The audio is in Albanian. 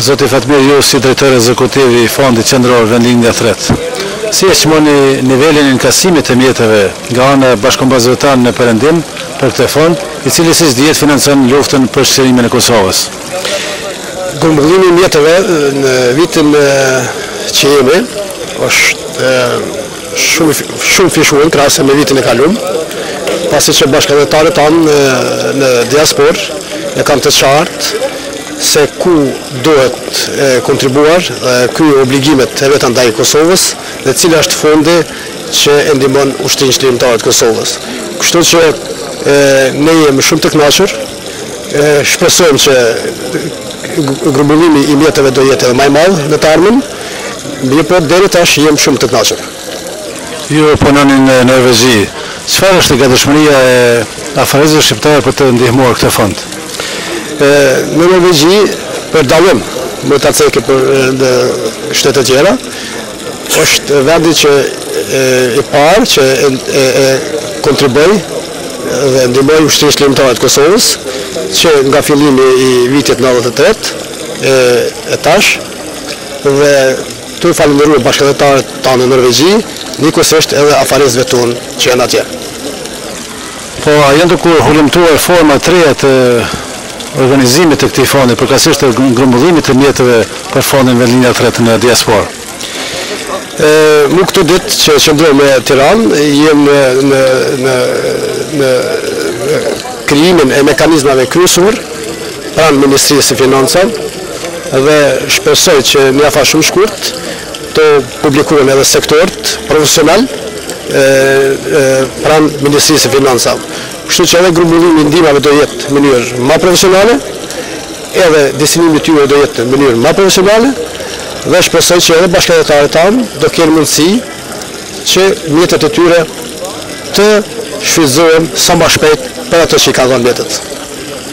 Zoti Fatmir ju si drejtor ekzekutiv i Fondit Qendror Vendlindja Thërret, si e çmoni nivelin e inkasimit të mjeteve nga ana e bashkëkombësve tanë në Perëndim për këtë fond, i cili siç dihet financon luftën për çlirimin e Kosovës? Grumbullimi i mjeteve në vitin që jemi është shumëfishuar në krahasim me vitin e kalum, pasi që bashkëdhetarët tanë në diaspor e kanë të qartë se ku duhet kontribuar dhe kry obligimet e veta ndaj Kosovës dhe cili është fondi që e ndihmon Ushtrinë Çlirimtare të Kosovës. Kështu që ne jemi shumë të knaqur, shpresojmë që grumbullimi i mjeteve do jetë edhe ma i madh në të ardhmen, Mirëpo deri tash jem shumë të kënaqur. Ju punoni në Norvegji. Çfarë është gatishmëria e afaristëve shqiptarë për të ndihmuar këtë fond? Në Norvegji, për dallim, mund ta cekë prej shteteve të tjera, është vendi që i pari që e kontribuoi dhe ndihmoi Ushtrisë Çlirimtare të Kosovës që nga fillimi i vitit nëntëdhjetë e tetë e tash. Dhe tu falënderu bashkatdhetarët tanë në Norvegji, njëkohësisht edhe afaristëve tonë që janë atje. Po a janë duke hulumtuar forma të reja të organizimit të këtij fondi, përkatësisht të grumbullimit të mjeteve për fondin Vendlindja Thërret në diasporë? E, mu këto ditë që qëndroj në Tiranë, jem në, në, në, në krijimin e mekanizmave kryesor pranë Ministrisë së Financave, Dhe shpresoj që në afat shumë shkurt të publikohen edhe sektorët profesional pranë Ministrisë së Financave. Kështu që edhe grumbullimi i ndihmave do jetë në mënyrë më profesionale, edhe destinimi i tyre do jetë në mënyrë ma profesionale dhe shpresoj që edhe bashkatdhetarët tanë do kenë mundësi që mjetet e tyre të shfrytëzohen sa ma shpejt për atë që i ka dhonë mjetet.